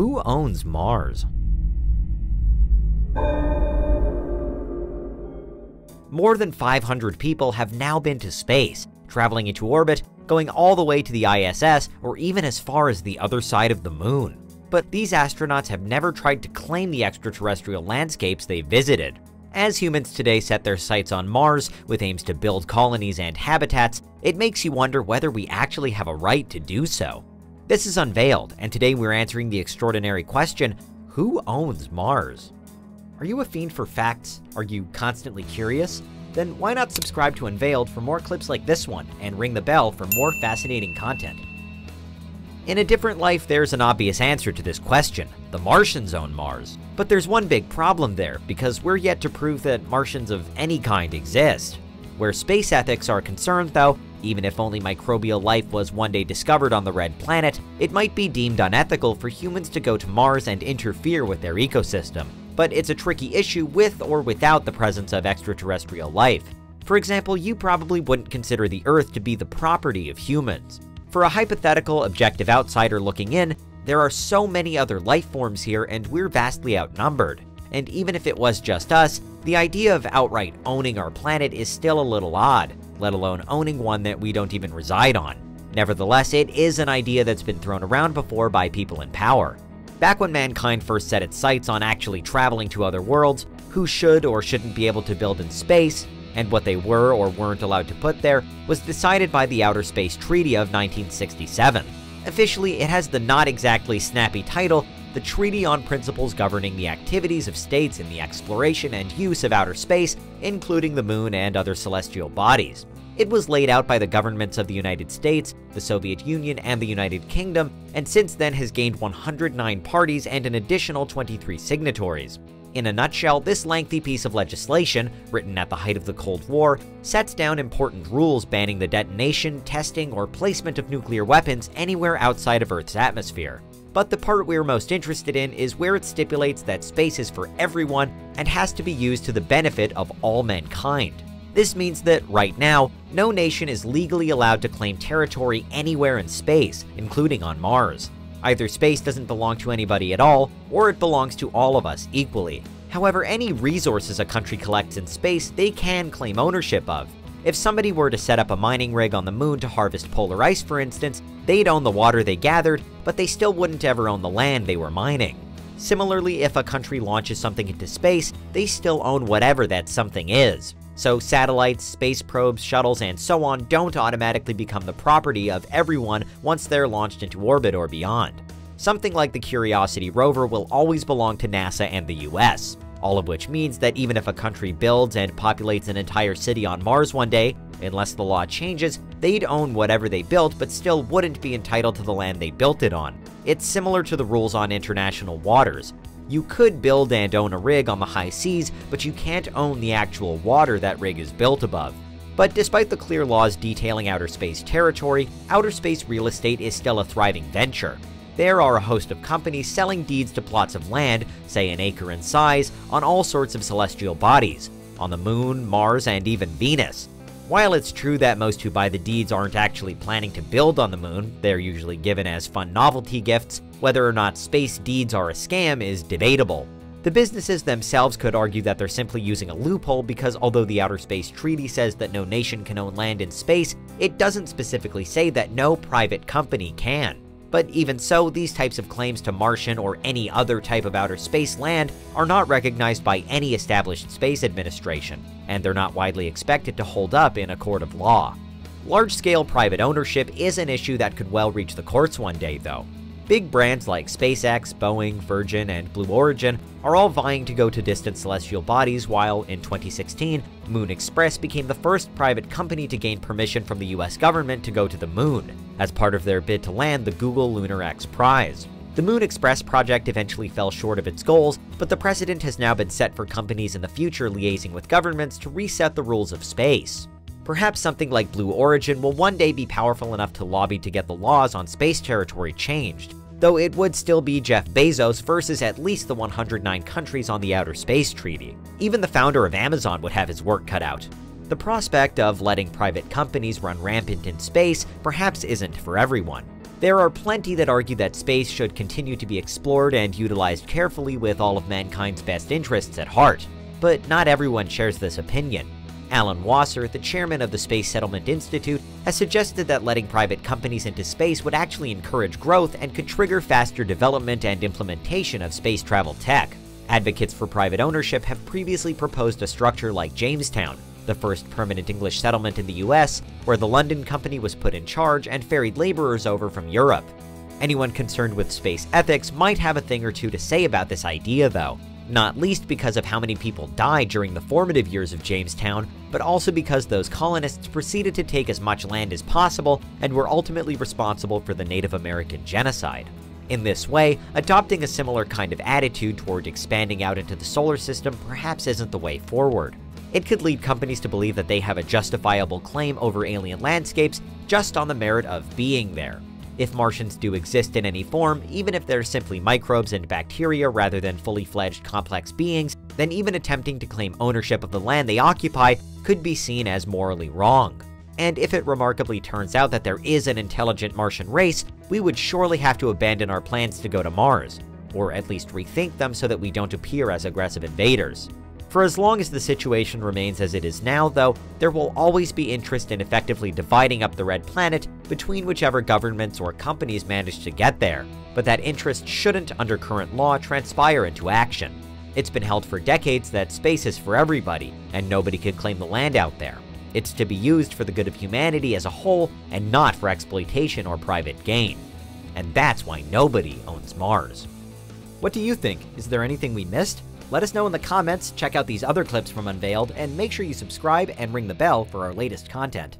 Who owns Mars? More than 500 people have now been to space, traveling into orbit, going all the way to the ISS, or even as far as the other side of the moon. But these astronauts have never tried to claim the extraterrestrial landscapes they visited. As humans today set their sights on Mars with aims to build colonies and habitats, it makes you wonder whether we actually have a right to do so. This is Unveiled, and today we're answering the extraordinary question, who owns Mars? Are you a fiend for facts? Are you constantly curious? Then why not subscribe to Unveiled for more clips like this one, and ring the bell for more fascinating content. In a different life, there's an obvious answer to this question. The Martians own Mars. But there's one big problem there, because we're yet to prove that Martians of any kind exist. Where space ethics are concerned, though, even if only microbial life was one day discovered on the red planet, it might be deemed unethical for humans to go to Mars and interfere with their ecosystem. But it's a tricky issue with or without the presence of extraterrestrial life. For example, you probably wouldn't consider the Earth to be the property of humans. For a hypothetical objective outsider looking in, there are so many other life forms here and we're vastly outnumbered. And even if it was just us, the idea of outright owning our planet is still a little odd, let alone owning one that we don't even reside on. Nevertheless, it is an idea that's been thrown around before by people in power. Back when mankind first set its sights on actually traveling to other worlds, who should or shouldn't be able to build in space, and what they were or weren't allowed to put there was decided by the Outer Space Treaty of 1967. Officially, it has the not exactly snappy title, the Treaty on Principles Governing the Activities of States in the Exploration and Use of Outer Space, including the Moon and other celestial bodies. It was laid out by the governments of the United States, the Soviet Union, and the United Kingdom, and since then has gained 109 parties and an additional 23 signatories. In a nutshell, this lengthy piece of legislation, written at the height of the Cold War, sets down important rules banning the detonation, testing, or placement of nuclear weapons anywhere outside of Earth's atmosphere. But the part we're most interested in is where it stipulates that space is for everyone and has to be used to the benefit of all mankind. This means that, right now, no nation is legally allowed to claim territory anywhere in space, including on Mars. Either space doesn't belong to anybody at all, or it belongs to all of us equally. However, any resources a country collects in space, they can claim ownership of. If somebody were to set up a mining rig on the moon to harvest polar ice, for instance, they'd own the water they gathered, but they still wouldn't ever own the land they were mining. Similarly, if a country launches something into space, they still own whatever that something is. So satellites, space probes, shuttles, and so on don't automatically become the property of everyone once they're launched into orbit or beyond. Something like the Curiosity rover will always belong to NASA and the US, all of which means that even if a country builds and populates an entire city on Mars one day, unless the law changes, they'd own whatever they built but still wouldn't be entitled to the land they built it on. It's similar to the rules on international waters. You could build and own a rig on the high seas, but you can't own the actual water that rig is built above. But despite the clear laws detailing outer space territory, outer space real estate is still a thriving venture. There are a host of companies selling deeds to plots of land, say an acre in size, on all sorts of celestial bodies, on the Moon, Mars, and even Venus. While it's true that most who buy the deeds aren't actually planning to build on the moon, they're usually given as fun novelty gifts, whether or not space deeds are a scam is debatable. The businesses themselves could argue that they're simply using a loophole because although the Outer Space Treaty says that no nation can own land in space, it doesn't specifically say that no private company can. But even so, these types of claims to Martian or any other type of outer space land are not recognized by any established space administration, and they're not widely expected to hold up in a court of law. Large-scale private ownership is an issue that could well reach the courts one day, though. Big brands like SpaceX, Boeing, Virgin, and Blue Origin are all vying to go to distant celestial bodies while, in 2016, Moon Express became the first private company to gain permission from the US government to go to the moon, as part of their bid to land the Google Lunar X Prize. The Moon Express project eventually fell short of its goals, but the precedent has now been set for companies in the future liaising with governments to reset the rules of space. Perhaps something like Blue Origin will one day be powerful enough to lobby to get the laws on space territory changed, though it would still be Jeff Bezos versus at least the 109 countries on the Outer Space Treaty. Even the founder of Amazon would have his work cut out. The prospect of letting private companies run rampant in space perhaps isn't for everyone. There are plenty that argue that space should continue to be explored and utilized carefully with all of mankind's best interests at heart. But not everyone shares this opinion. Alan Wasser, the chairman of the Space Settlement Institute, has suggested that letting private companies into space would actually encourage growth and could trigger faster development and implementation of space travel tech. Advocates for private ownership have previously proposed a structure like Jamestown, the first permanent English settlement in the US, where the London company was put in charge and ferried laborers over from Europe. Anyone concerned with space ethics might have a thing or two to say about this idea, though not least because of how many people died during the formative years of Jamestown, but also because those colonists proceeded to take as much land as possible and were ultimately responsible for the Native American genocide. In this way, adopting a similar kind of attitude toward expanding out into the solar system perhaps isn't the way forward. It could lead companies to believe that they have a justifiable claim over alien landscapes just on the merit of being there, if Martians do exist in any form, even if they're simply microbes and bacteria rather than fully fledged complex beings, then even attempting to claim ownership of the land they occupy could be seen as morally wrong. And if it remarkably turns out that there is an intelligent Martian race, we would surely have to abandon our plans to go to Mars, or at least rethink them so that we don't appear as aggressive invaders. For as long as the situation remains as it is now, though, there will always be interest in effectively dividing up the Red Planet between whichever governments or companies manage to get there, but that interest shouldn't, under current law, transpire into action. It's been held for decades that space is for everybody, and nobody can claim the land out there. It's to be used for the good of humanity as a whole, and not for exploitation or private gain. And that's why nobody owns Mars. What do you think? Is there anything we missed? Let us know in the comments, check out these other clips from Unveiled, and make sure you subscribe and ring the bell for our latest content.